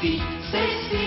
nove, seis